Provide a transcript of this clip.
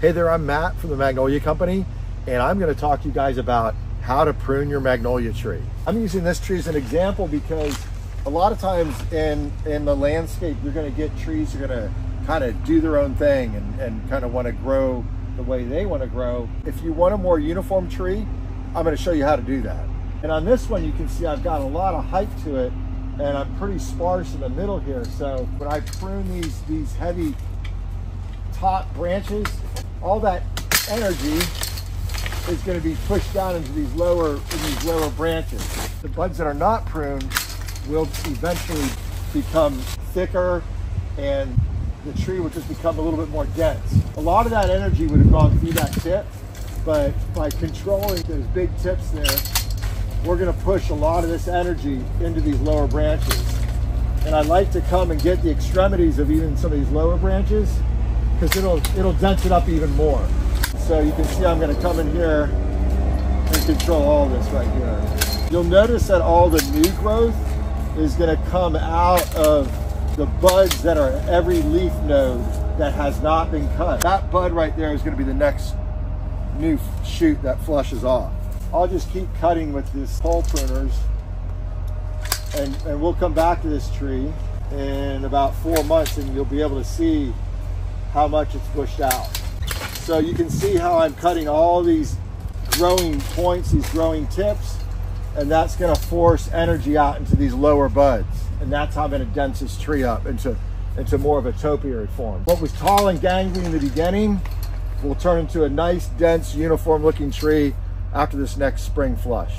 Hey there, I'm Matt from the Magnolia Company, and I'm gonna talk to you guys about how to prune your magnolia tree. I'm using this tree as an example because a lot of times in, in the landscape, you're gonna get trees that are gonna kind of do their own thing and, and kind of wanna grow the way they wanna grow. If you want a more uniform tree, I'm gonna show you how to do that. And on this one, you can see I've got a lot of height to it and I'm pretty sparse in the middle here. So when I prune these, these heavy top branches, all that energy is going to be pushed down into these lower in these lower branches. The buds that are not pruned will eventually become thicker and the tree will just become a little bit more dense. A lot of that energy would have gone through that tip, but by controlling those big tips there, we're gonna push a lot of this energy into these lower branches. And I'd like to come and get the extremities of even some of these lower branches because it'll, it'll dense it up even more. So you can see I'm gonna come in here and control all this right here. You'll notice that all the new growth is gonna come out of the buds that are every leaf node that has not been cut. That bud right there is gonna be the next new shoot that flushes off. I'll just keep cutting with these pole pruners and, and we'll come back to this tree in about four months and you'll be able to see how much it's pushed out. So you can see how I'm cutting all these growing points, these growing tips, and that's gonna force energy out into these lower buds. And that's how I'm gonna dense this tree up into, into more of a topiary form. What was tall and gangly in the beginning will turn into a nice, dense, uniform looking tree after this next spring flush.